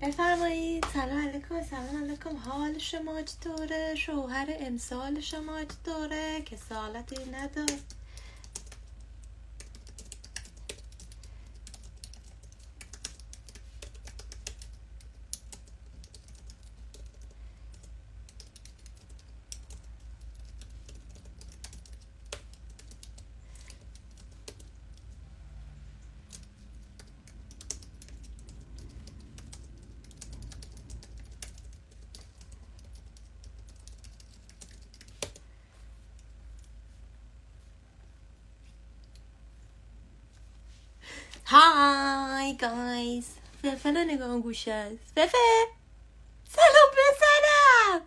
بفرمایید. سلام علیکم سلام علیکم. حال شما چطوره؟ شوهر امسال شما چطوره؟ که سالتی نداره های گایز فلفل نگاه گوش است فلفل سلام بزنم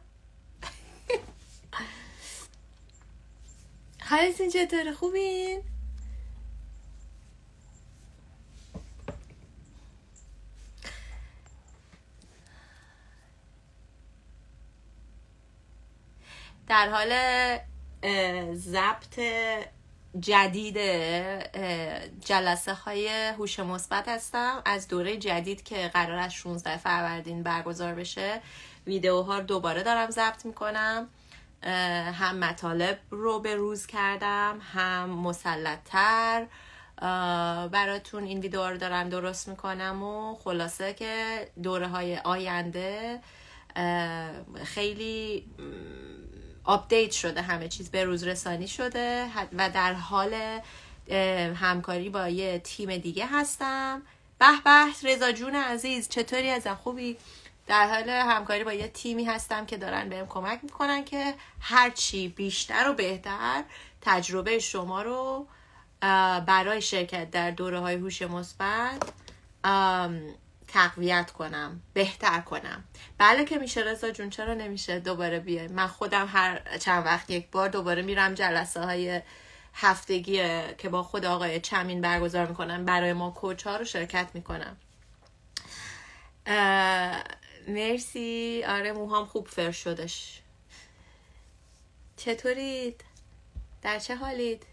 حالتون چطوره؟ خوبین؟ در حال ضبط جدید جلسه های هوش مثبت هستم. از دوره جدید که قرار از 16 فروردین برگزار بشه ویدیوها رو دوباره دارم ضبط می‌کنم. هم مطالب رو به روز کردم هم مسلطتر. براتون این ویدیو رو دارم درست می‌کنم و خلاصه که دوره های آینده خیلی آپدیت شده همه چیز به روز رسانی شده و در حال همکاری با یه تیم دیگه هستم. به به رضا جون عزیز چطوری؟ ازم خوبی؟ در حال همکاری با یه تیمی هستم که دارن بهم کمک می‌کنن که هرچی بیشتر و بهتر تجربه شما رو برای شرکت در دوره های هوش مثبت تقویت کنم بهتر کنم. بله که میشه رضا جون چرا نمیشه دوباره بیای؟ من خودم هر چند وقت یک بار دوباره میرم جلسه های هفتگی که با خود آقای چمین برگزار می‌کنم برای ما کوچ ها رو شرکت می‌کنم. مرسی. آره موهام خوب فر شدش. چطورید؟ در چه حالید؟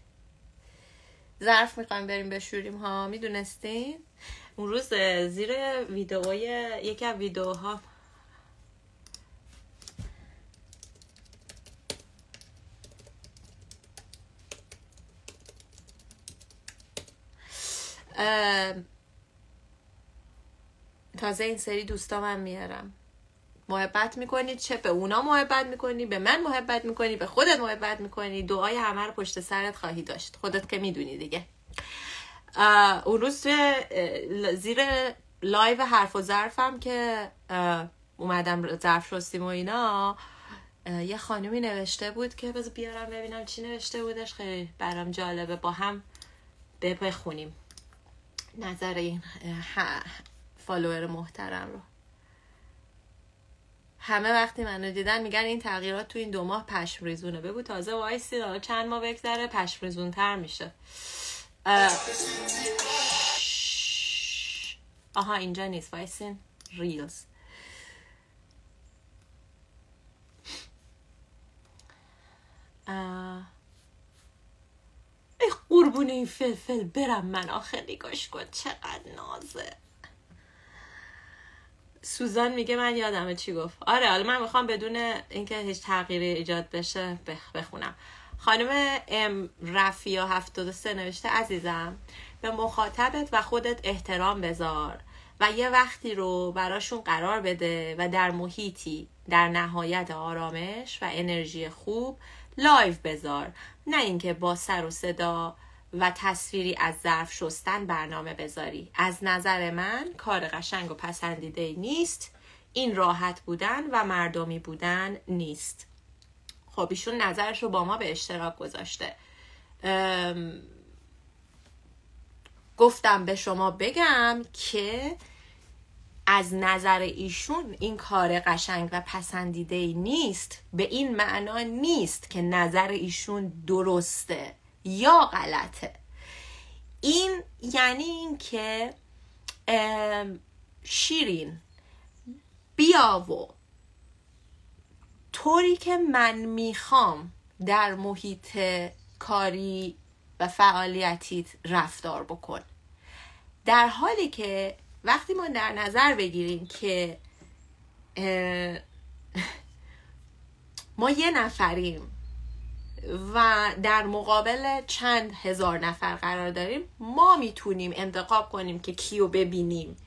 ظرف می‌خوایم بریم بشوریم ها. می‌دونستین؟ اون روز زیر ویدئوی یکی از ویدئوها. تازه این سری دوستا من میارم. محبت می‌کنی چه به اونا محبت می‌کنی به من محبت می‌کنی به خودت محبت می‌کنی. دعای همه رو پشت سرت خواهی داشت. خودت که می‌دونی دیگه. اون روز زیر live حرف و ظرفم که اومدم ظرف شستیم و اینا یه خانومی نوشته بود که بذار بیارم ببینم چی نوشته بودش خیلی برام جالبه. با هم بخونیم. نظر این follower محترم رو. همه وقتی منو دیدن میگن این تغییرات تو این دو ماه پشم ریزونه بگو تازه وایسی چند ماه بگذره پشم ریزون تر میشه. آها اینجا نیست وایسین ریلز ای قربون این فلفل برم من آخه نگاش کن چقدر نازه. سوزان میگه من یادمه چی گفت. آره حالا من می‌خوام بدون اینکه هیچ تغییری ایجاد بشه بخونم. خانم ام رفیا 73 نوشته عزیزم به مخاطبت و خودت احترام بذار و یه وقتی رو براشون قرار بده و در محیطی در نهایت آرامش و انرژی خوب live بذار. نه اینکه با سر و صدا و تصویری از ظرف شستن برنامه بذاری. از نظر من کار قشنگ و پسندیده نیست. این راحت بودن و مردمی بودن نیست. خب ایشون نظرش رو با ما به اشتراک گذاشته. گفتم به شما بگم که از نظر ایشون این کار قشنگ و پسندیده نیست به این معنا نیست که نظر ایشون درسته یا غلطه. این یعنی این که شیرین بیا و طوری که من می‌خوام در محیط کاری و فعالیتیت رفتار بکن. در حالی که وقتی ما در نظر بگیریم که ما یه نفریم و در مقابل چند هزار نفر قرار داریم ما می‌تونیم انتخاب کنیم که کیو ببینیم.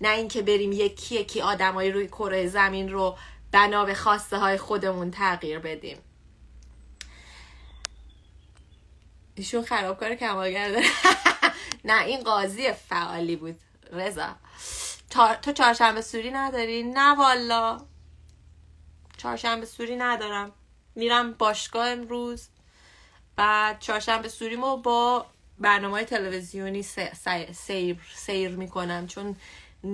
نه اینکه بریم یکی یکی آدمای روی کره زمین رو بنا به خواسته های خودمون تغییر بدیم. ایشون خرابکار کمالگر داره. نه این قاضی فعالی بود. رضا. تو چهارشنبه سوری نداری؟ نه والا. چهارشنبه سوری ندارم. میرم باشگاه امروز. بعد چهارشنبه سوریمو با برنامه تلویزیونی سیر, سیر می‌کنم. چون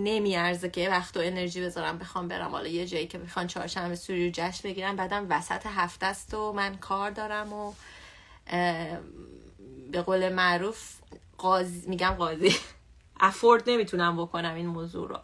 نمیارزه که وقت و انرژی بذارم بخوام برم حالا یه جایی که بخوان چهارشنبه سوری رو جشن بگیرم بعدم وسط هفته است و من کار دارم و به قول معروف قاضی میگم قاضی. افورد نمی‌تونم بکنم این موضوع رو.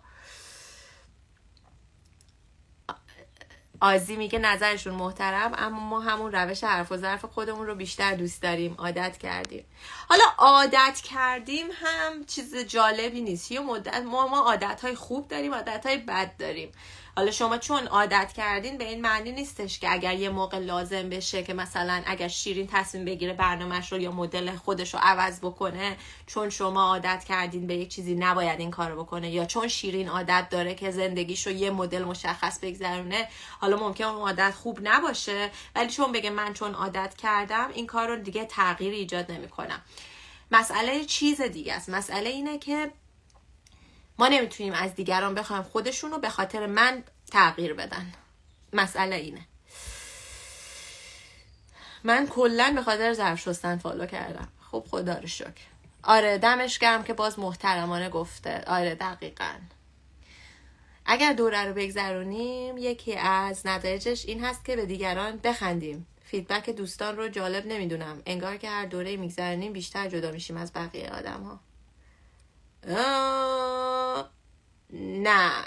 آزی میگه نظرشون محترم اما ما همون روش حرف و ظرف خودمون رو بیشتر دوست داریم. عادت کردیم. حالا عادت کردیم هم چیز جالبی نیست. یه مدت ما ما عادت های خوب داریم عادت های بد داریم. حالا شما چون عادت کردین به این معنی نیستش که اگر یه موقع لازم بشه که مثلا اگر شیرین تصمیم بگیره برنامهش رو یا مدل خودش رو عوض بکنه چون شما عادت کردین به یک چیزی نباید این کارو بکنه یا چون شیرین عادت داره که زندگیش رو یه مدل مشخص بگذرونه حالا ممکن اون عادت خوب نباشه ولی چون بگه من چون عادت کردم این کار رو دیگه تغییر ایجاد نمی‌کنم. مسئله چیز دیگه است. مسئله اینه که ما نمی‌تونیم از دیگران بخوایم خودشون رو به خاطر من تغییر بدن. مسئله اینه. من کلا به خاطر ظرف شستن follow کردم. خب خدا رو شکر. آره دمش گرم که باز محترمانه گفته. آره دقیقا. اگر دوره رو بگذرونیم یکی از نتایجش این هست که به دیگران بخندیم. feedback دوستان رو جالب نمی‌دونم. انگار که هر دوره میگذرونیم بیشتر جدا میشیم از بقیه آدم ها نه.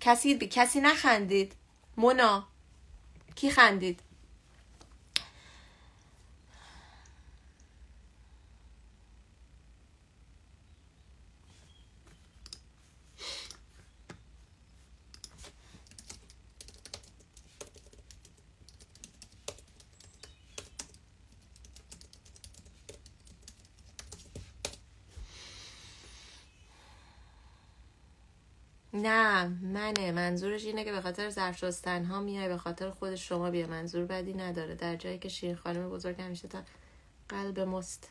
کسی کسی نخندید. مونا کی خندید؟ نه منه. منظورش اینه که به خاطر زرشستن ها میای به خاطر خود شما بیا. منظور بدی نداره. در جایی که شیر خانم بزرگ همیشه تا قلب مست.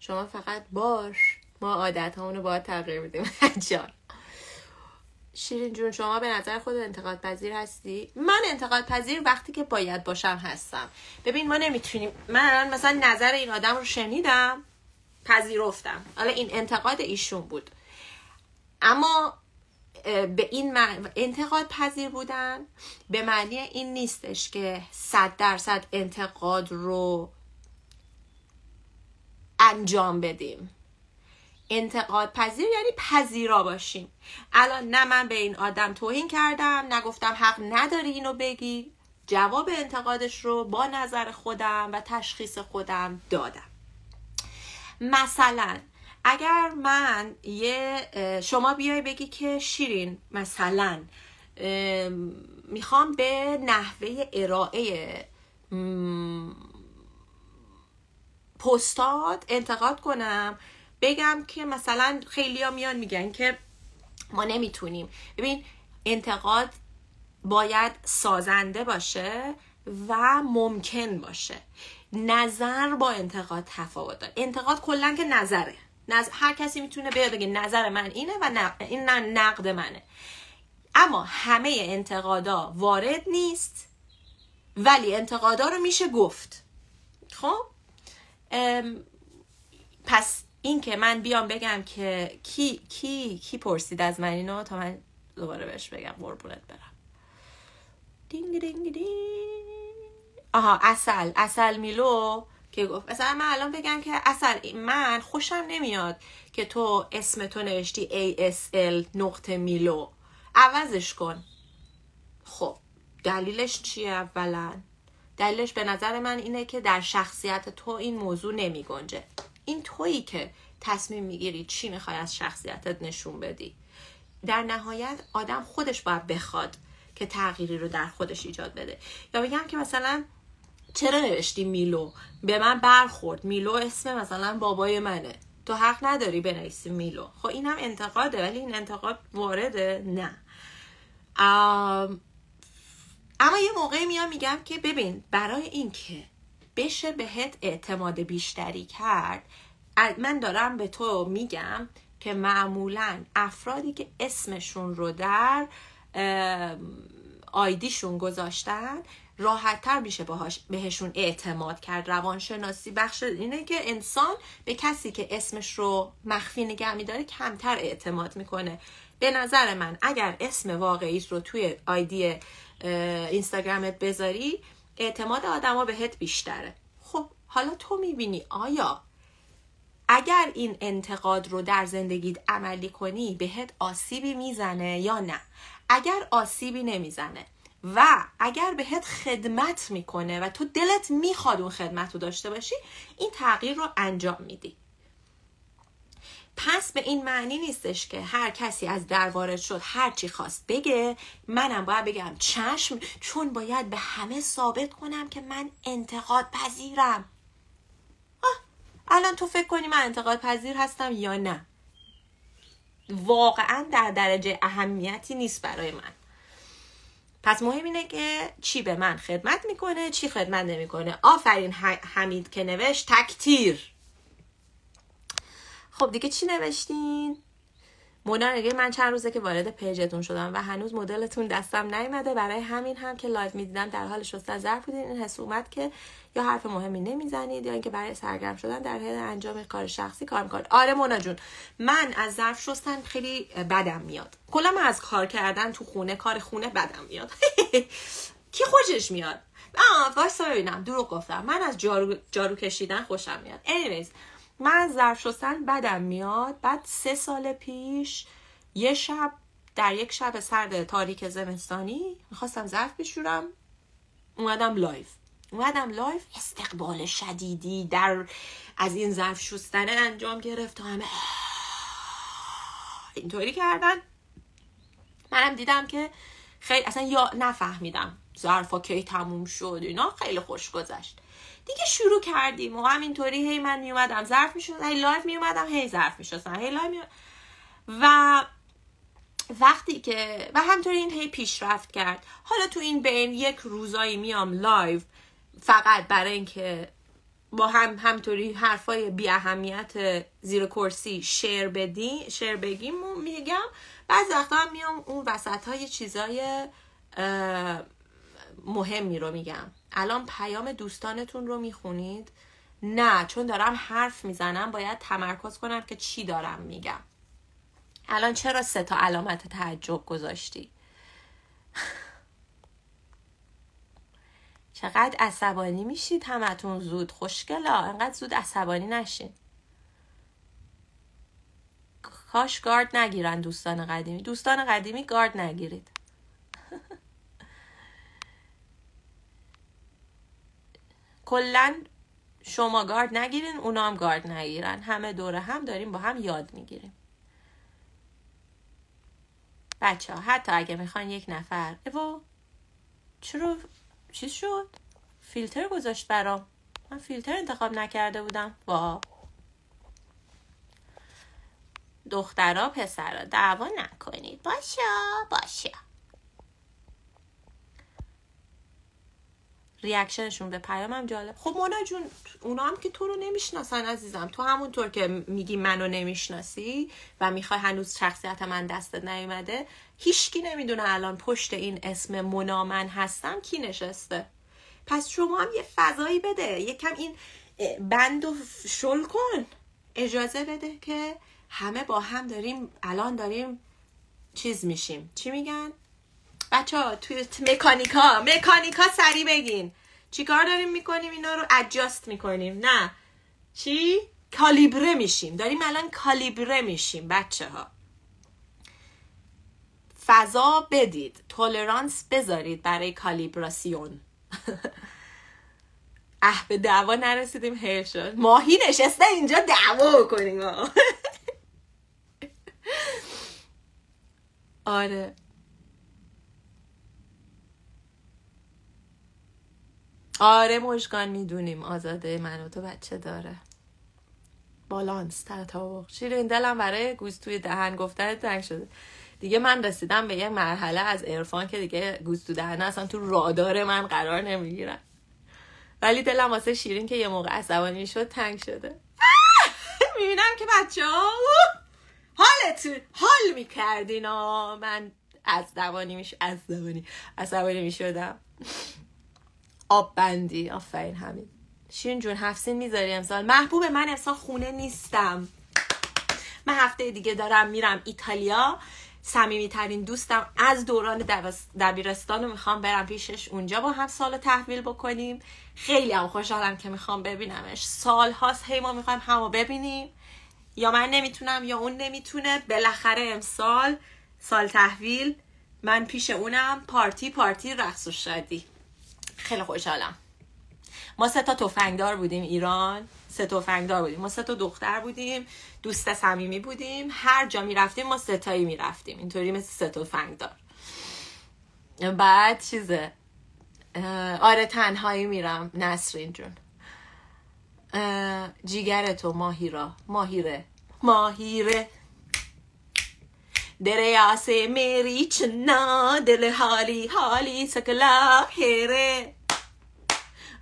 شما فقط باش. ما عادت همونو باید تغییر میدیم. جان. شیرین جون شما به نظر خود انتقاد پذیر هستی؟ من انتقاد پذیر وقتی که باید باشم هستم. ببین ما نمی‌تونیم. من مثلا نظر این آدم رو شنیدم پذیرفتم. حالا این انتقاد ایشون بود. اما به این انتقاد پذیر بودن. به معنی این نیستش که صد درصد انتقاد رو انجام بدیم. انتقاد پذیر یعنی پذیرا باشیم. الان نه من به این آدم توهین کردم نگفتم حق نداری اینو بگی. جواب انتقادش رو با نظر خودم و تشخیص خودم دادم. مثلا اگر من یه شما بیای بگی که شیرین مثلا می‌خوام به نحوه ارائه پستات انتقاد کنم بگم که مثلا خیلی ها میان میگن که ما نمی‌تونیم. ببین انتقاد باید سازنده باشه و ممکن باشه. نظر با انتقاد تفاوت داره. انتقاد کلا که نظره. نظر... هر کسی می‌تونه بیاد بگه نظر من اینه و این نقد منه. اما همه انتقادا وارد نیست ولی انتقادا رو میشه گفت. خب؟ پس این که من بیام بگم که کی کی کی پرسید از من اینو تا من دوباره بهش بگم قربونت برم. دینگ دینگ دینگ. آها اصل. اصل میلو که گفت. مثلا من الان بگم که اصلا من خوشم نمیاد که تو اسم تو نوشتی ASL نقطه میلو. عوضش کن. خب دلیلش چیه اولا؟ دلیلش به نظر من اینه که در شخصیت تو این موضوع نمی گنجه. این تویی که تصمیم می‌گیری چی می‌خوای از شخصیتت نشون بدی. در نهایت آدم خودش باید بخواد که تغییری رو در خودش ایجاد بده. یا بگم که مثلا چرا نوشتی میلو؟ به من برخورد. میلو اسم مثلا بابای منه. تو حق نداری بنویسی میلو. خب اینم انتقاده ولی این انتقاد وارده نه. اما یه موقعی میام میگم که ببین برای اینکه بشه بهت اعتماد بیشتری کرد من دارم به تو میگم که معمولا افرادی که اسمشون رو در آیدیشون گذاشتن راحتتر میشه باهاش بهشون اعتماد کرد. روانشناسی بخش اینه که انسان به کسی که اسمش رو مخفی نگه میداره کمتر اعتماد می‌کنه. به نظر من اگر اسم واقعیت رو توی آیدی اینستاگرامت بذاری اعتماد آدما بهت بیشتره. خب حالا تو می‌بینی آیا اگر این انتقاد رو در زندگیت عملی کنی بهت آسیبی می‌زنه یا نه؟ اگر آسیبی نمی‌زنه و اگر بهت خدمت می‌کنه و تو دلت می‌خواد اون خدمت رو داشته باشی این تغییر رو انجام میدی. پس به این معنی نیستش که هر کسی از در وارد شد هر چی خواست بگه منم باید بگم چشم چون باید به همه ثابت کنم که من انتقاد پذیرم. الان تو فکر کنی من انتقاد پذیر هستم یا نه؟ واقعا در درجه اهمیتی نیست برای من. پس مهم اینه که چی به من خدمت می‌کنه چی خدمت نمی‌کنه. آفرین حمید که نوشت تکتیر. خب دیگه چی نوشتین؟ مونا میگه من چند روزه که وارد page تون شدم و هنوز مدلتون دستم نیومده. برای همین هم که live می‌دیدم در حال شستن ظرف بودین. این حس اومد که یا حرف مهمی نمی‌زنید یا اینکه برای سرگرم شدن در حال انجام کار شخصی کار می‌کنید. آره مونا جون من از ظرف شستن خیلی بدم میاد. کلا من از کار کردن تو خونه کار خونه بدم میاد. کی خوشش میاد؟ آه واسه ببینم. دروغ گفتم. من از جارو, جارو کشیدن خوشم میاد. Anyways من از ظرف شستن بدم میاد. بعد سه سال پیش یه شب در یک شب سرد تاریک زمستانی می‌خواستم ظرف بشورم. اومدم live. اومدم live. استقبال شدیدی در از این ظرف شستن انجام گرفت و همه اینطوری کردن. منم دیدم که خیلی اصلا یا نفهمیدم ظرفا کی تموم شد. اینا خیلی خوش گذشت. دیگه شروع کردیم و همینطوری هی من میومدم ظرف می‌شستم هی live میومدم هی ظرف می‌شستم هی live میومدم و وقتی که و همطوری این هی پیشرفت کرد. حالا تو این بین یک روزایی میام live فقط برای اینکه با هم همطوری حرفای بی اهمیت زیر کرسی شعر بدی شعر بگیم و میگم. بعض وقتا هم میام اون وسط های چیزای مهمی رو میگم. الان پیام دوستانتون رو می‌خونید؟ نه چون دارم حرف می‌زنم باید تمرکز کنم که چی دارم میگم. الان چرا سه تا علامت تعجب گذاشتی؟ چقدر عصبانی میشید همتون زود. خوشگلا انقدر زود عصبانی نشین. کاش گارد نگیرن دوستان قدیمی. دوستان قدیمی گارد نگیرید. کلا شما گارد نگیرین اونا هم گارد نگیرن. همه دوره هم داریم با هم یاد می‌گیریم. بچه ها حتی اگه می‌خوان یک نفر ایوا چرا؟ چیز شد؟ فیلتر گذاشت برام. من فیلتر انتخاب نکرده بودم. وا. دخترا پسرا دعوا نکنید. باشه باشه. ریاکشنشون به پیامم جالب. خب مونا جون اونا هم که تو رو نمی‌شناسن عزیزم. تو همونطور که میگی منو نمی‌شناسی و می‌خوای هنوز شخصیت من دستت نیومده هیچکی نمی‌دونه الان پشت این اسم مونا من هستم کی نشسته. پس شما هم یه فضایی بده. یکم این بند و شل کن. اجازه بده که همه با هم داریم الان داریم چیز میشیم. چی میگن؟ بچه ها توی مکانیکا مکانیکا سری بگین. چیکار داریم می‌کنیم؟ اینا رو اجاست می‌کنیم. نه. چی؟ کالیبره میشیم. داریم الان کالیبره میشیم بچه ها. فضا بدید. تولرانس بذارید برای کالیبراسیون. اه به دعوا نرسیدیم حیف شد. ماهی نشسته اینجا دعوا کنیم. آره. آره مشکان می‌دونیم. آزاده من و تو بچه داره. بالانس تطابق. شیرین دلم برای گوز توی دهن گفتن تنگ شده. دیگه من رسیدم به یه مرحله از عرفان که دیگه گوز تو دهن اصلا تو رادار من قرار نمی‌گیرن. ولی دلم واسه شیرین که یه موقع عصبانی شد تنگ شده. می‌بینم که بچه ها حالتون حال می‌کردین. من از دوانی میش از دوانی. عصبانی می‌شدم. آب بندی. آفرین همین. شیرین جون هفسین می‌ذاری امسال؟ محبوب من امسال خونه نیستم. من هفته دیگه دارم میرم ایتالیا. سمیمی ترین دوستم از دوران دبیرستان رو می‌خوام برم پیشش اونجا با هم سال تحویل بکنیم. خیلی هم خوشحالم که می‌خوام ببینمش. سال هاست هی ما می‌خوایم همو ببینیم. یا من نمی‌تونم یا اون نمی‌تونه. بالاخره امسال سال تحویل. من پیش اونم. پارتی پارتی رقص و شادی. خیلی خوشحالم. ما سه تا تفنگدار بودیم ایران سه تفنگدار بودیم. ما سه تا دختر بودیم دوست صمیمی بودیم. هر جا می‌رفتیم ما ستایی می‌رفتیم اینطوری مثل سه تفنگدار. بعد چیزه؟ آره تنهایی میرم. نسرین جون. جیگر تو ماهیرا ماهیره. ماهیره. دره آسه میری چنا دل حالی حالی سکلا هیره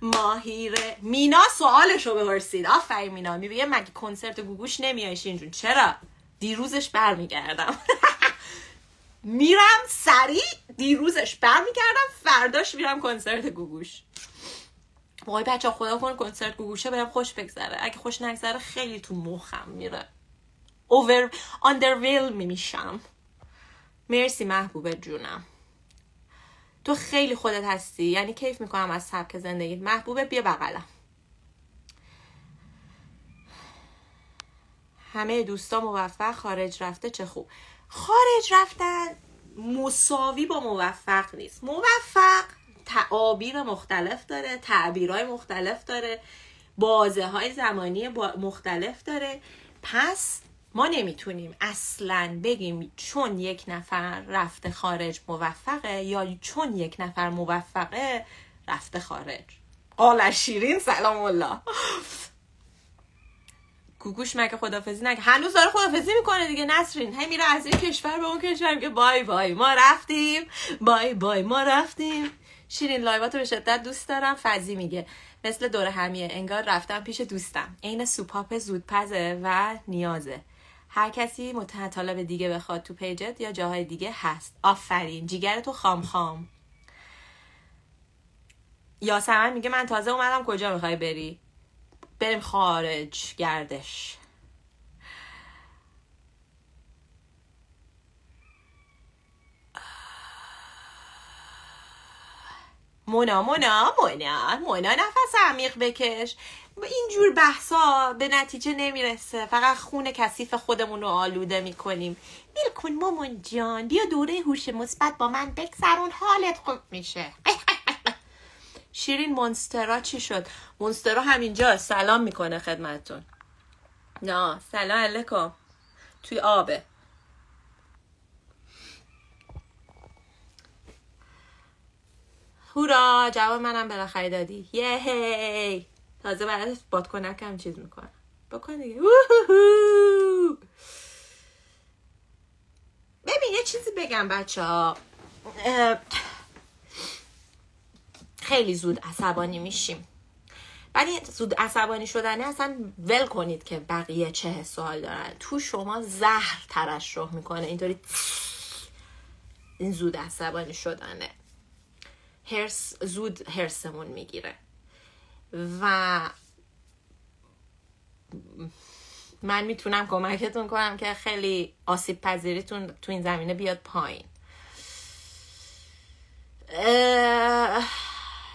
ماهیره۔ مینا سوالش رو بپرسید آفرین مینا میگه مگه کنسرت گوگوش نمیای اینجون چرا؟ دیروزش برمیگردم. میرم سریع دیروزش برمیگردم فرداش میرم کنسرت گوگوش. وای بچه خدا کن کنسرت گوگوشه بهم خوش بگذره. اگه خوش نگذره خیلی تو مخم میره. اوور اندرویل میشم. مرسی محبوب جونم. تو خیلی خودت هستی. یعنی کیف می‌کنم از سبک زندگیت. محبوبه بیا بغلم. همه دوستا موفق خارج رفته چه خوب. خارج رفتن مساوی با موفق نیست. موفق تعابیر مختلف داره تعبیرهای مختلف داره بازه های زمانی مختلف داره. پس ما نمی‌تونیم اصلا بگیم چون یک نفر رفته خارج موفقه یا چون یک نفر موفقه رفته خارج. قال شیرین سلام الله. کوکوش مگه خدافزی نگه هنوز داره خدافزی می‌کنه دیگه نسرین. هی میره از این کشور به اون کشور که بای بای ما رفتیم. bye bye ما رفتیم. شیرین لایواتو به شدت دوست دارم. فضی میگه مثل دور همیه انگار رفتم پیش دوستم. عین سوپاپ زودپزه و نیازه. هر کسی مطالب دیگه بخواد تو پیجت یا جاهای دیگه هست. آفرین. جیگرتو خام خام. یاسمن میگه من تازه اومدم کجا می‌خوای بری؟ بریم خارج گردش. مونا مونا مونا. مونا نفس عمیق بکش. اینجور بحثا به نتیجه نمی‌رسه. فقط خون کثیف خودمون رو آلوده می‌کنیم. بیل کن مامان جان بیا دوره هوش مثبت با من بگذرون. حالت خوب میشه. شیرین مونسترا چی شد؟ مونسترا همینجا. سلام می‌کنه خدمتتون. نه سلام علیکم. توی آبه. هورا جواب منم بالاخره دادی. یه تازه بعد بادکنک هم چیز می‌کنم. بکن دیگه. ببین یه چیزی بگم بچه ها خیلی زود عصبانی میشیم. ولی زود عصبانی شدنه اصلا ول کنید که بقیه چه سوال دارن. تو شما زهر ترشح می‌کنه. اینطوری این زود عصبانی شدنه. هرس زود هرسمون می‌گیره. و من می‌تونم کمکتون کنم که خیلی آسیب پذیریتون تو این زمینه بیاد پایین.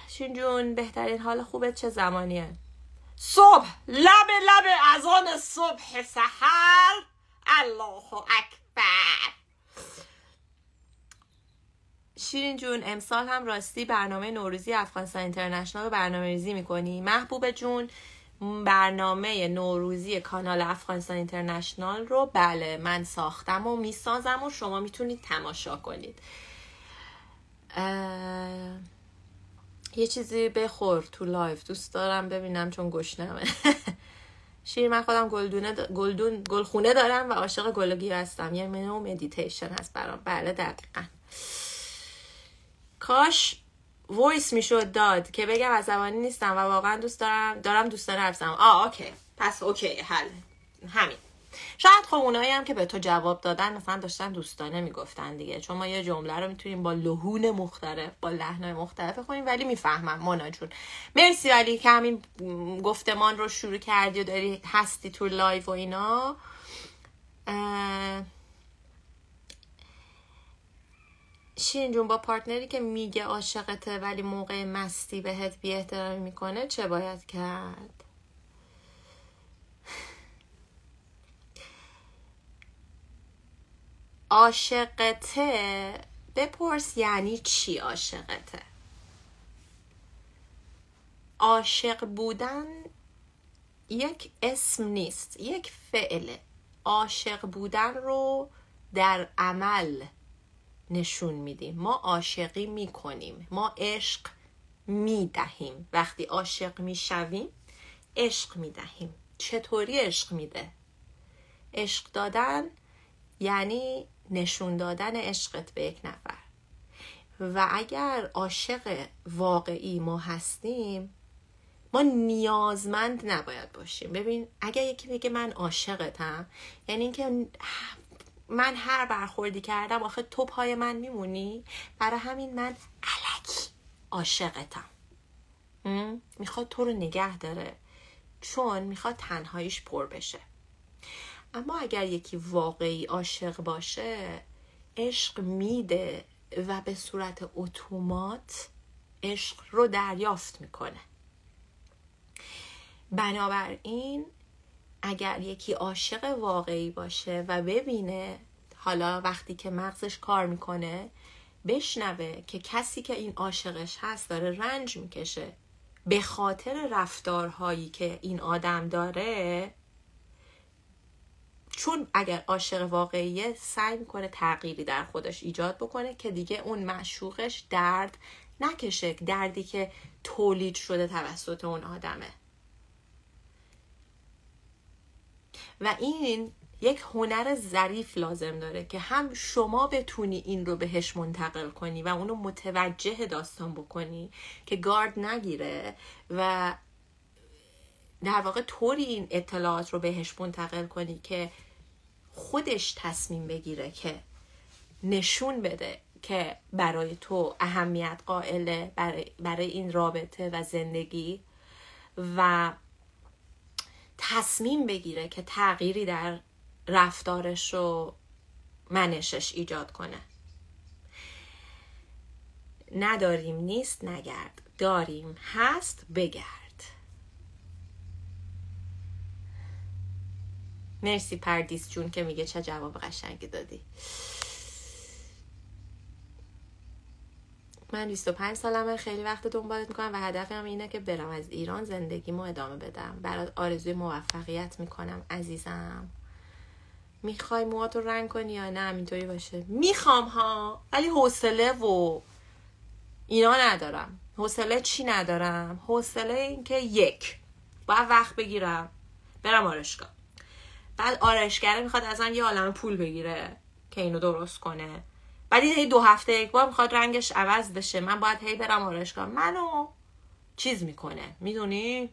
شین جون بهترین حال خوبت چه زمانیه؟ صبح لب لب از آن صبح سحر. الله اکبر. شیرین جون امسال هم راستی برنامه نوروزی افغانستان اینترنشنال رو برنامه ریزی می‌کنی. محبوب جون برنامه نوروزی کانال افغانستان اینترنشنال رو بله من ساختم و می‌سازم و شما می‌تونید تماشا کنید. یه چیزی بخور تو لایو دوست دارم ببینم چون گشنمه. شیرین من خودم گلدونه گلدون گلخونه دارم و عاشق گلگی هستم. یه نوع مدیتیشن هست برام. بله دقیقا. کاش voice می‌شد داد که بگم عصبانی نیستم و واقعا دوست دارم دارم دوست دارم آه okay. پس okay حل. همین. شاید خب اونایی هم که به تو جواب دادن مثلا داشتن دوستانه می‌گفتن دیگه. چون ما یه جمله رو می‌تونیم با لحون مختلف با لحنای مختلف بخونیم ولی می‌فهمم. مونا جون. مرسی ولی که همین گفتمان رو شروع کردی و داری هستی تو لایو و اینا. شیرین جون با پارتنری که میگه عاشقته ولی موقع مستی بهت بی احترامی می‌کنه چه باید کرد؟ عاشقته؟ بپرس یعنی چی عاشقته؟ عاشق بودن یک اسم نیست یک فعله. عاشق بودن رو در عمل نشون میدیم. ما عاشقی می‌کنیم. ما عشق می‌دهیم. وقتی عاشق می‌شویم عشق می‌دهیم. چطوری عشق میده؟ عشق دادن یعنی نشون دادن عشقت به یک نفر. و اگر عاشق واقعی ما هستیم ما نیازمند نباید باشیم. ببین اگر یکی بگه من عاشقتم یعنی اینکه من هر برخوردی کردم آخه تو پای من میمونی؟ برای همین من علکی عاشقتم. می‌خواد تو رو نگه داره. چون می‌خواد تنهاییش پر بشه. اما اگر یکی واقعی عاشق باشه عشق میده و به صورت اتومات عشق رو دریافت می‌کنه. بنابراین اگر یکی عاشق واقعی باشه و ببینه حالا وقتی که مغزش کار می‌کنه بشنوه که کسی که این عاشقش هست داره رنج می‌کشه. به خاطر رفتارهایی که این آدم داره چون اگر عاشق واقعیه سعی می‌کنه تغییری در خودش ایجاد بکنه که دیگه اون معشوقش درد نکشه دردی که تولید شده توسط اون آدمه. و این یک هنر ظریف لازم داره که هم شما بتونی این رو بهش منتقل کنی و اونو متوجه داستان بکنی که گارد نگیره و در واقع طوری این اطلاعات رو بهش منتقل کنی که خودش تصمیم بگیره که نشون بده که برای تو اهمیت قائله برای, برای این رابطه و زندگی و تصمیم بگیره که تغییری در رفتارش رو منشش ایجاد کنه. نداریم نیست نگرد. داریم هست بگرد. مرسی پردیس جون که میگه چه جواب قشنگی دادی. من 25 سالمه خیلی وقت دنبالت می‌کنم و هدفم اینه که برم از ایران زندگیمو ادامه بدم. برات آرزوی موفقیت می‌کنم عزیزم. می‌خوای موهاتو رنگ کنی یا نه؟ اینطوری باشه. می‌خوام ها. ولی حوصله و اینا ندارم. حوصله چی ندارم؟ حوصله اینکه یک باید وقت بگیرم. برم آرایشگاه بعد آرایشگره می‌خواد ازم یه عالم پول بگیره که اینو درست کنه. بعد این هی دو هفته یک بار می‌خواد رنگش عوض بشه. من باید هی برم آرایشگاه منو چیز می‌کنه. می‌دونی؟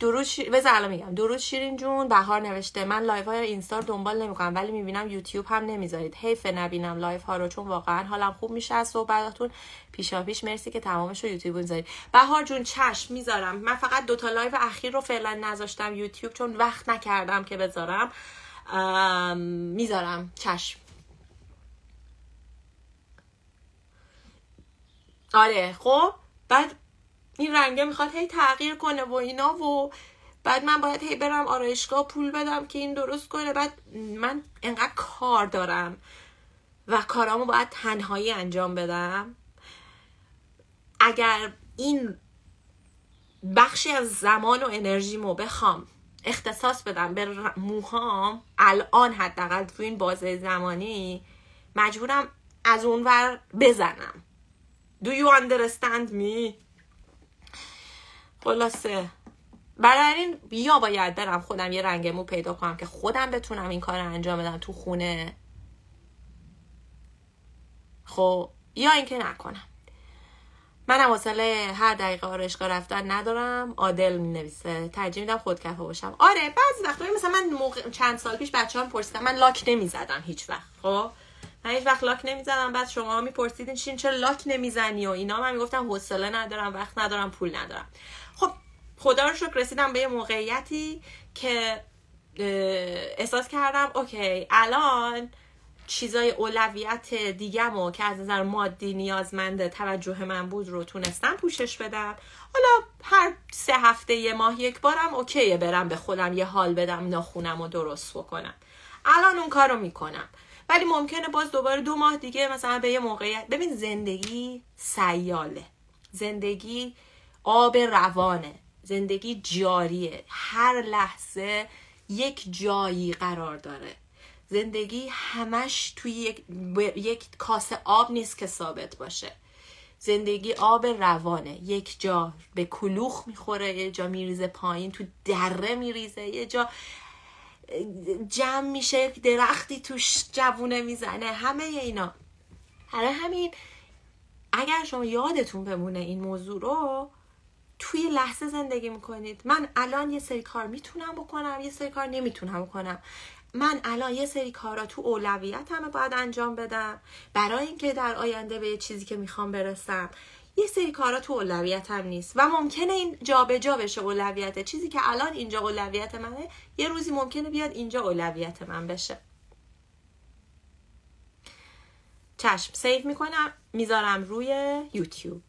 درود شیر... بذار میگم. درود شیرین جون. بهار نوشته. من لایو های اینستا دنبال نمی‌کنم ولی می‌بینم یوتیوب هم نمی‌ذارید. حیف نبینم لایو ها رو چون واقعا حالم خوب میشه از صحبتاتون پیشا پیش مرسی که تمامش رو یوتیوب می‌ذارید. بهار جون چشم می‌ذارم. من فقط دوتا لایو اخیر رو فعلا نذاشتم یوتیوب چون وقت نکردم که بذارم. می‌ذارم چشم. آره خب بعد این رنگه می‌خواد هی تغییر کنه و اینا و بعد من باید هی برم آرایشگاه پول بدم که این درست کنه. بعد من انقدر کار دارم و کارامو باید تنهایی انجام بدم. اگر این بخشی از زمان و انرژیمو بخوام اختصاص بدم به موهام الان حداقل تو این بازه زمانی مجبورم از اونور بزنم. Do you understand me? خلاصه. برای این یا باید برم خودم یه رنگ مو پیدا کنم که خودم بتونم این کار رو انجام بدم تو خونه. خب یا اینکه نکنم. من حوصله هر دقیقه آرشگاه رفتن ندارم. عادل می نویسه ترجیح میدم خودکفه باشم. آره بعضی وقتا مثلا من موقع چند سال پیش بچه هم پرسیدم من لاک نمی‌زدم هیچ وقت خب؟ من هیچ وقت لاک نمی‌زدم. بعد شما میپرسیدین چین چرا لاک نمی‌زنی و اینا. من می‌گفتم حوصله ندارم وقت ندارم پول ندارم. خب خدا رو شکر رسیدم به یه موقعیتی که احساس کردم اوکی الان چیزای اولویت دیگم که از نظر مادی نیازمند توجه من بود رو تونستم پوشش بدم. حالا هر سه هفته یه ماه یک بارم اوکیه برم به خودم یه حال بدم ناخونم و درست بکنم. الان اون کار رو می‌کنم. ولی ممکنه باز دوباره دو ماه دیگه مثلا به یه موقعیت ببین زندگی سیاله. زندگی آب روانه. زندگی جاریه. هر لحظه یک جایی قرار داره. زندگی همش توی یک, یک کاسه آب نیست که ثابت باشه. زندگی آب روانه. یک جا به کلوخ می‌خوره یه جا میریزه پایین تو دره میریزه یه جا جمع میشه درختی توش جوونه می‌زنه همه اینا. برای همین اگر شما یادتون بمونه این موضوع رو توی لحظه زندگی می‌کنید. من الان یه سری کار می‌تونم بکنم یه سری کار نمی‌تونم بکنم. من الان یه سری کارا تو اولویت همه باید انجام بدم. برای اینکه در آینده به چیزی که می‌خوام برسم یه سری کارا تو اولویت هم نیست و ممکنه این جابجا جا بشه اولویت. چیزی که الان اینجا اولویت منه یه روزی ممکنه بیاد اینجا اولویت من بشه. چشم. سیو می‌کنم می‌ذارم روی یوتیوب.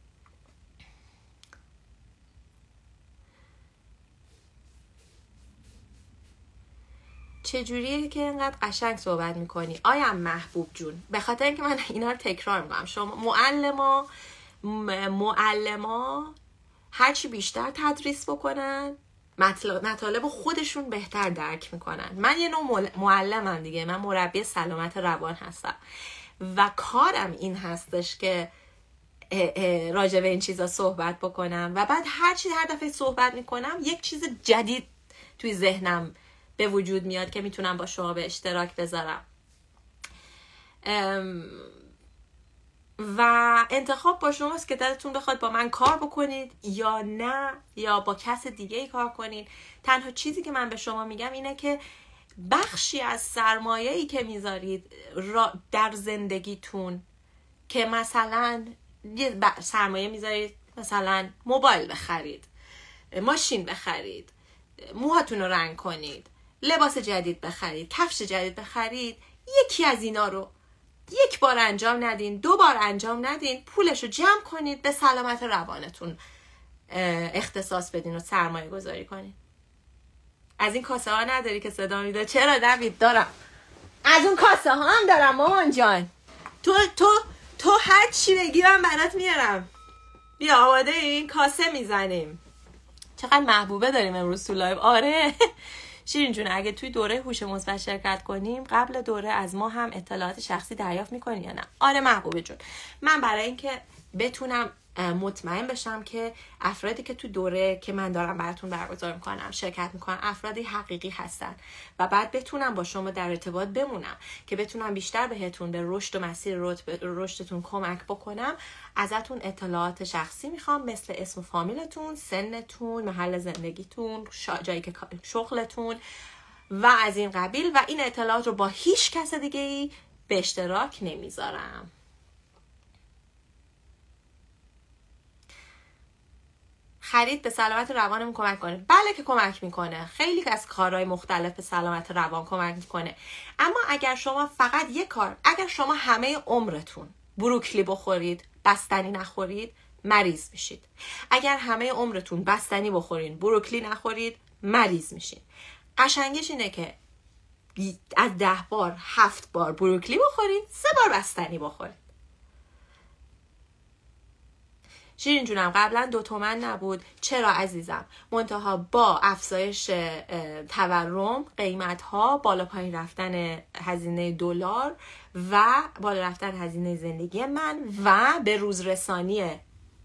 چجوریه که اینقدر قشنگ صحبت می‌کنی؟ آیم محبوب جون؟ به خاطر اینکه من اینا رو تکرار می‌کنم. شما معلما معلما هرچی بیشتر تدریس بکنن مطالب خودشون بهتر درک می‌کنن. من یه نوع معلمم دیگه. من مربی سلامت روان هستم. و کارم این هستش که راجع به این چیزا صحبت بکنم. و بعد هر چی هر دفعه صحبت می‌کنم یک چیز جدید توی ذهنم به وجود میاد که می‌تونم با شما به اشتراک بذارم. و انتخاب با شماست که دلتون بخواد با من کار بکنید یا نه یا با کس دیگه ای کار کنید. تنها چیزی که من به شما میگم اینه که بخشی از سرمایه ای که می‌ذارید در زندگیتون که مثلا یه سرمایه می‌ذارید مثلا موبایل بخرید ماشین بخرید موهاتون رو رنگ کنید لباس جدید بخرید کفش جدید بخرید یکی از اینا رو یک بار انجام ندین دو بار انجام ندین پولش رو جمع کنید به سلامت روانتون اختصاص بدین و سرمایه گذاری کنید از این کاسه ها نداری که صدا میده چرا دوید؟ دارم. از اون کاسه ها هم دارم مامان جان. تو تو تو هر چی بگی من برات میارم. بیا آماده این کاسه می‌زنیم. چقدر محبوبه داریم امروز تو لایو. آره. شیرین جون اگه توی دوره هوش مثبت شرکت کنیم قبل دوره از ما هم اطلاعات شخصی دریافت می‌کنی یا نه؟ آره محبوبه جون. من برای اینکه بتونم مطمئن بشم که افرادی که تو دوره که من دارم براتون برگزار می‌کنم شرکت می‌کنم افرادی حقیقی هستن و بعد بتونم با شما در ارتباط بمونم که بتونم بیشتر بهتون به رشد و مسیر رشدتون کمک بکنم ازتون اطلاعات شخصی می‌خوام مثل اسم و فامیلتون سنتون محل زندگیتون جایی که شغلتون و از این قبیل و این اطلاعات رو با هیچ کس دیگه ای به اشتراک نمی‌ذارم. خرید به سلامت روانمون کمک کنه. بله که کمک می‌کنه. خیلی از کارهای مختلف سلامت روان کمک می‌کنه. اما اگر شما فقط یک کار اگر شما همه عمرتون بروکلی بخورید بستنی نخورید مریض میشید. اگر همه عمرتون بستنی بخورین بروکلی نخورید مریض میشین. قشنگش اینه که از ده بار هفت بار بروکلی بخورید سه بار بستنی بخورید شیرین جونم قبلا دو تومن نبود. چرا عزیزم؟ منتها با افزایش تورم قیمت ها بالا پایین رفتن هزینه دلار و بالا رفتن هزینه زندگی من و به روزرسانی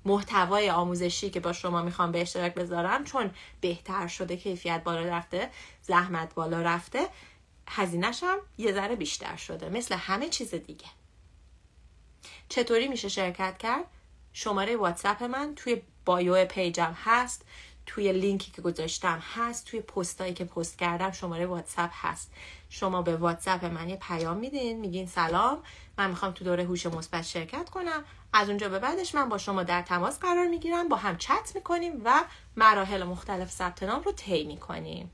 محتوای آموزشی که با شما می‌خوام به اشتراک بذارم چون بهتر شده کیفیت بالا رفته زحمت بالا رفته هزینهش هم یه ذره بیشتر شده مثل همه چیز دیگه. چطوری میشه شرکت کرد؟ شماره واتساپ من توی bio پیجم هست توی لینکی که گذاشتم هست توی پستایی که پست کردم شماره واتساپ هست. شما به واتساپ من یه پیام میدین میگین سلام من می‌خوام تو دوره هوش مثبت شرکت کنم. از اونجا به بعدش من با شما در تماس قرار می‌گیرم با هم چت می‌کنیم و مراحل مختلف ثبت نام رو طی می‌کنیم.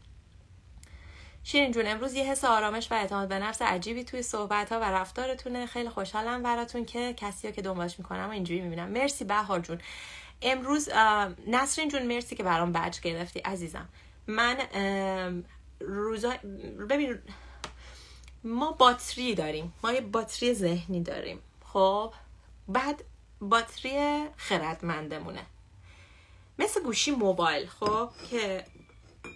شیرین جون امروز یه حس آرامش و اعتماد به نفس عجیبی توی صحبت ها و رفتارتونه. خیلی خوشحالم براتون که کسی ها که دنبالش می‌کنم و اینجوری می‌بینم. مرسی بهار جون. امروز نسرین جون مرسی که برام بچ گرفتی. عزیزم من روزا ببین ما باتری داریم. ما یه باتری ذهنی داریم. خب بعد باتری خردمندمونه. مثل گوشی موبایل خب که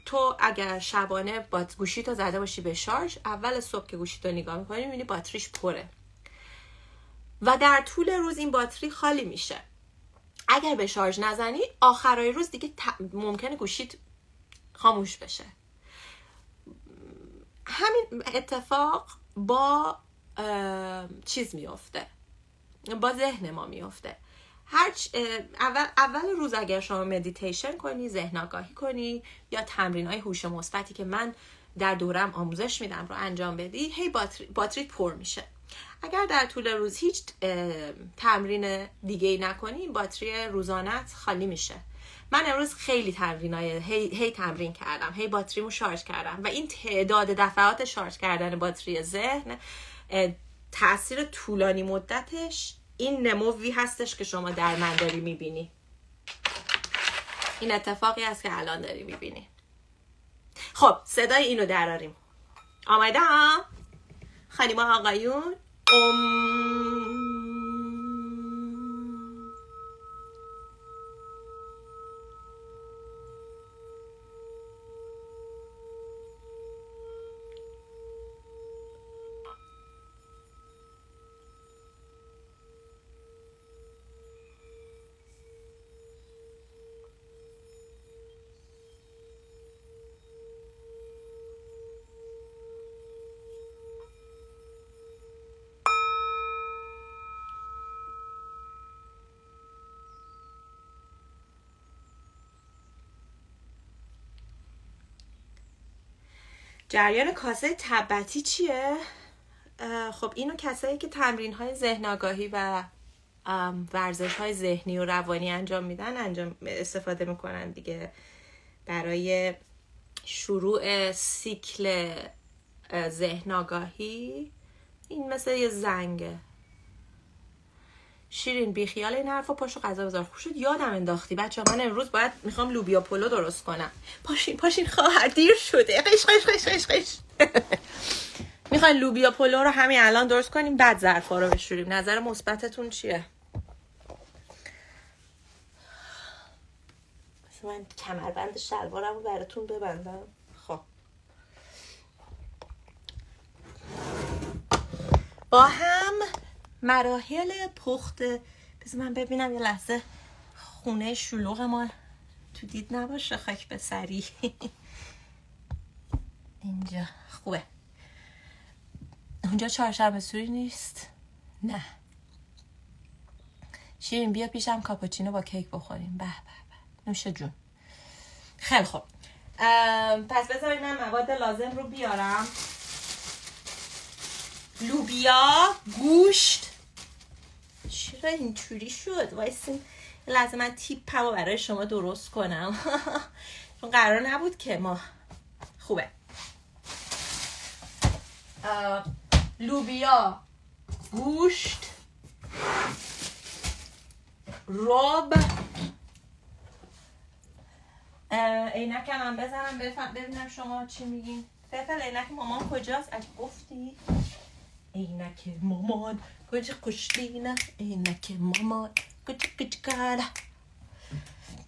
تو اگر شبانه با گوشی تو زده باشی به شارژ اول صبح که گوشی تو نگاه می‌کنی می‌بینی باتریش پره. و در طول روز این باتری خالی میشه. اگر به شارژ نزنی آخرای روز دیگه ممکنه گوشیت خاموش بشه. همین اتفاق با چیز میفته با ذهن ما میفته هر اول, اول روز اگر شما مدیتیشن کنی ذهن آگاهی کنی یا تمرین های هوش مثبتی که من در دورم آموزش میدم رو انجام بدی هی باتری, باتری پر میشه. اگر در طول روز هیچ تمرین دیگه ای نکنی باتری روزانت خالی میشه. من امروز خیلی تمرین های هی, هی تمرین کردم هی باتریمو شارژ کردم و این تعداد دفعات شارژ کردن باتری ذهن تاثیر طولانی مدتش این نموی هستش که شما در من داری می‌بینی. این اتفاقی است که الان داری می‌بینی. خب صدای اینو دراریم. آمده ها خانیما آقایون. ام. جریان کاسه تبتی چیه؟ خب اینو کسایی که تمرین های ذهن آگاهی و ورزش های ذهنی و روانی انجام میدن انجام استفاده می‌کنن دیگه برای شروع سیکل ذهن آگاهی این مثل یه زنگه شیرین بی خیال این حرفا پاشو غذا بذار. خوب شد یادم انداختی. بچه من امروز باید می‌خوام لوبیا پلو درست کنم. پاشین پاشین خواهر دیر شده. قش قش قش قش قش. می‌خواین لوبیا پلو رو همین الان درست کنیم بعد ظرفا رو بشوریم. نظر مثبتتون چیه؟ من کمربند شلوارم رو براتون ببندم. خب. با هم مراحل پخت. بذار من ببینم یه لحظه. خونه شلوغ ما تو دید نباشه خاک به سری. اینجا. خوبه. اونجا چهارشنبه سوری نیست؟ نه. شیرین بیا پیشم کاپوچینو با کیک بخوریم. به به به. نوش جون. خیلی خوب. پس بذارید من مواد لازم رو بیارم. لوبیا گوشت. چرا اینجوری شد؟ وایسین لازم من تیپ رو برای شما درست کنم. چون قرار نبود که ما خوبه. لوبیا گوشت راب عینکم هم بزنم ببینم شما چی میگین. فلفل عینک مامان کجاست؟ اگه گفتی. عینک مامان کجا کشتی نه عینک مامان کجا کالا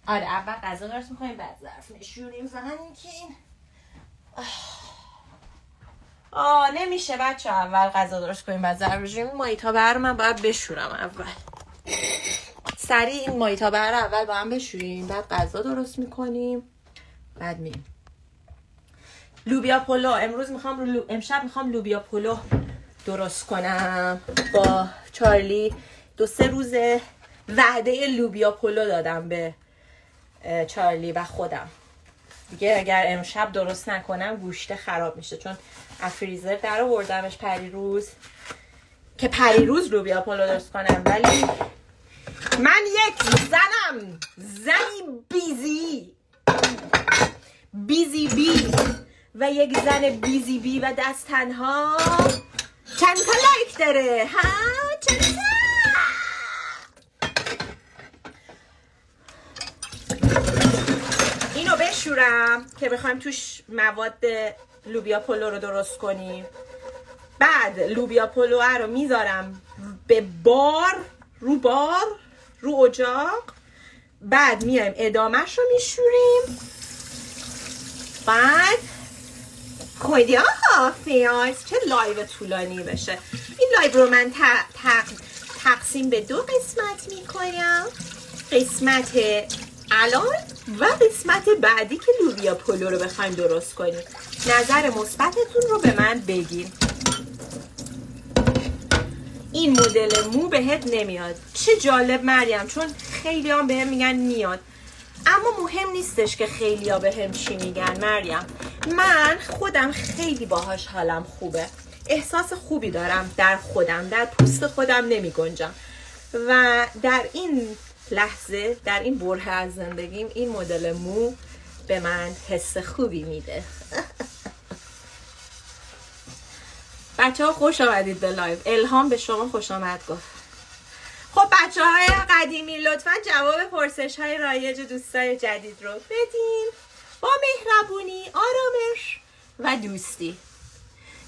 آره اول غذا درست می‌کنیم بعد ظرف نشونیم. فقط این آه. نمیشه بچه اول غذا درست کنیم بعد ظرف نشونیم مایتا بر من باید بشورم اول. سریع این مایتا بر اول با هم بشوریم بعد غذا درست می‌کنیم بعد میریم. لوبیا پلو. امروز می‌خوام لو... امشب می‌خوام لوبیا پلو درست کنم. با چارلی دو سه روز وعده لوبیا پلو دادم به چارلی و خودم. دیگه اگر امشب درست نکنم گوشته خراب میشه. چون از فریزر در آوردمش پری روز. که پری روز لوبیا پلو درست کنم. ولی من یک زنم. زنی busy. busy bee. و یک زن busy bee و دست تنها. چند تا لایک داره؟ ها؟ چند تا؟ اینو بشورم که بخوایم توش مواد لوبیا پلو رو درست کنیم. بعد لوبیا پلو رو می‌ذارم به بار رو بار رو اجاق. بعد میایم ادامهش رو میشوریم. بعد خودی آها فیاز چه لایو طولانی بشه این لایو رو من تقسیم به دو قسمت می‌کنم. قسمت الان و قسمت بعدی که لوبیا پلو رو بخوایم درست کنیم. نظر مثبتتون رو به من بگین. این مدل مو بهت نمیاد. چه جالب مریم چون خیلی هم بهم میگن میاد. اما مهم نیستش که خیلی ها به هم چی میگن مریم. من خودم خیلی باهاش حالم خوبه. احساس خوبی دارم در خودم در پوست خودم نمی گنجم و در این لحظه در این بره از زندگیم این مدل مو به من حس خوبی میده. بچه ها خوش آمدید به live. الهام به شما خوش آمد گفت. خب بچه های قدیمی لطفا جواب پرسش های رایج دوستای جدید رو بدین. با مهربونی آرامش و دوستی.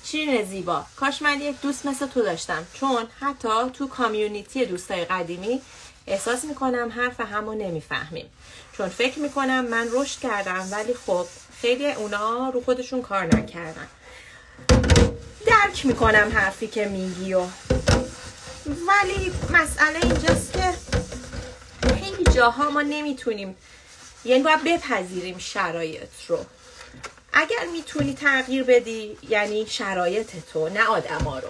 شیرین زیبا. کاش من یک دوست مثل تو داشتم. چون حتی تو community دوستای قدیمی احساس می‌کنم حرف همو نمی‌فهمیم. چون فکر می‌کنم من رشد کردم ولی خب خیلی اونا رو خودشون کار نکردن. درک می‌کنم حرفی که میگی و ولی مسئله اینجاست که خیلی جاها ما نمی‌تونیم یعنی باید بپذیریم شرایط رو. اگر می‌تونی تغییر بدی یعنی شرایط تو نه آدما رو.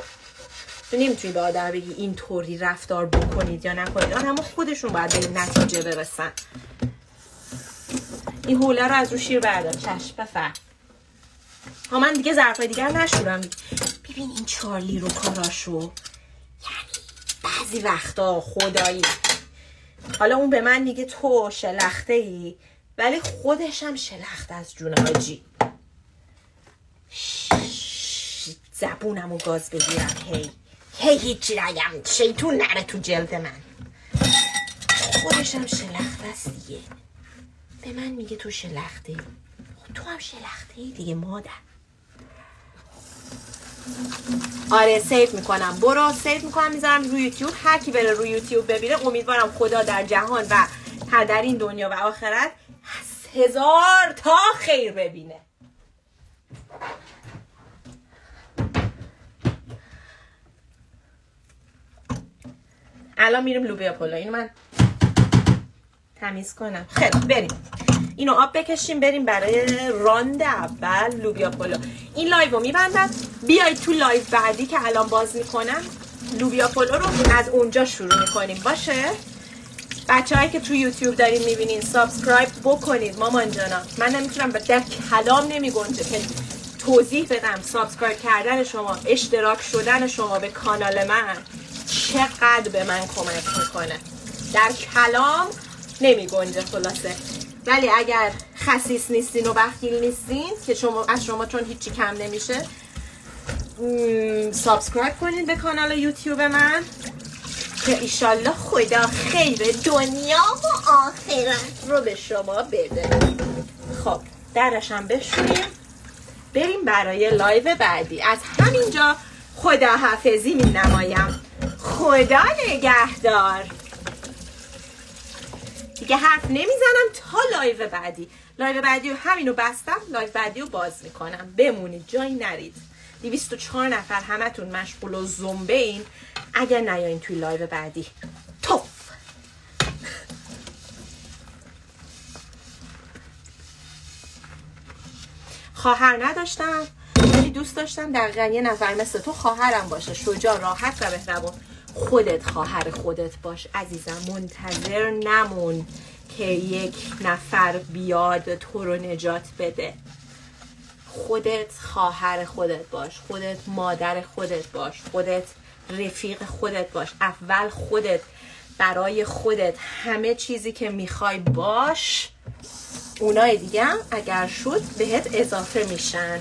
تو نمی‌تونی به آدم بگی اینطوری رفتار بکنید یا نکنید. آدم خودشون باید به نتیجه برسن. این حوله رو از رو شیر بردار. چشم بفر ها من دیگه ظرفای دیگر نشورم. ببین این چارلی رو کاراشو. بعضی وقتا خدایی. حالا اون به من میگه تو شلخته ای ولی خودش هم شلخت از جون حاجی. زبونم و گاز بگیرم هی. هی هیچی نگم. شیطون نره تو جلد من. هم شلخته است دیگه. به من میگه تو شلخته. خب تو هم شلخته ای دیگه مادر. آره سیف می‌کنم. برو سیف می‌کنم می‌ذارم روی یوتیوب. هر کی بره روی یوتیوب ببینه امیدوارم خدا در جهان و در این دنیا و آخرت هزار تا خیر ببینه. الان میریم لوبیا پلو. اینو من تمیز کنم. خیلی بریم. اینو آب بکشیم بریم برای راند اول لوبیا پلو. این live رو میبندم. بیاید تو live بعدی که الان باز می‌کنم لوبیا پلو رو از اونجا شروع می‌کنیم. باشه؟ بچه هایی که تو یوتیوب دارین می‌بینین subscribe بکنید. مامان جانا من نمی‌تونم در کلام نمیگنجه. که توضیح بدم. subscribe کردن شما اشتراک شدن شما به کانال من چقدر به من کمک می‌کنه. در کلام نمی گنجه خلاصه. ولی اگر خسیس نیستین و بخیل نیستین که شما از شما چون هیچی کم نمیشه subscribe کنید به کانال یوتیوب من. که ایشالله خدا خیر دنیا و آخرت رو به شما بده. خب درشم بشونیم بریم برای live بعدی. از همینجا خداحافظی می نمایم خدا نگهدار. دیگه حرف نمی‌زنم تا لایو بعدی. لایو بعدی رو همینو بستم لایو بعدی رو باز می‌کنم. بمونید جایی نرید. 204 نفر همتون مشغول الذمه این اگر نیاین توی live بعدی. توف! خواهر نداشتم. ولی دوست داشتم. دقیقا یه نفر مثل تو خواهرم باشه. شجاع راحت و بهربون خودت خواهر خودت باش. عزیزم منتظر نمون که یک نفر بیاد تو رو نجات بده. خودت خواهر خودت باش. خودت مادر خودت باش. خودت رفیق خودت باش. اول خودت. برای خودت. همه چیزی که می‌خوای باش. اونای دیگه اگر شد بهت اضافه میشن.